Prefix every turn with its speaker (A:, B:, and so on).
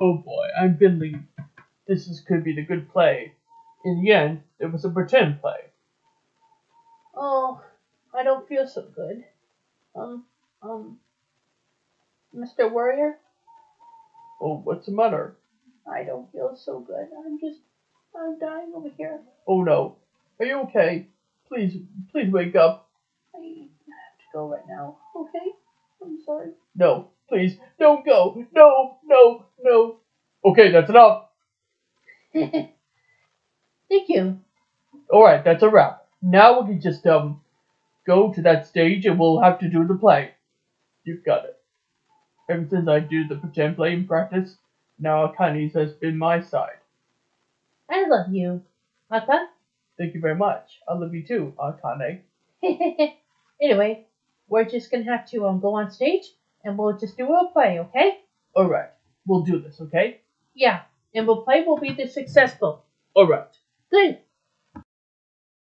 A: Oh boy, I'm feeling this is, could be the good play. In the end, it was a pretend play.
B: Oh, I don't feel so good. Um, um, Mr. Warrior,
A: Oh, what's the matter?
B: I don't feel so good. I'm just, I'm dying over here.
A: Oh no. Are you okay? Please, please wake up.
B: I have to go right now. Okay? I'm sorry.
A: No, please, don't go. No, no, no. Okay, that's enough.
B: Thank you.
A: Alright, that's a wrap. Now we can just, um, go to that stage and we'll have to do the play. You've got it. Ever since I do the pretend play in practice, now Akane's has been my side.
B: I love you. Mata?
A: Thank you very much. I love you too, Akane.
B: anyway, we're just gonna have to um go on stage and we'll just do a play, okay?
A: Alright, we'll do this, okay?
B: Yeah, and we'll play. We'll be the successful.
A: Alright.
B: Good.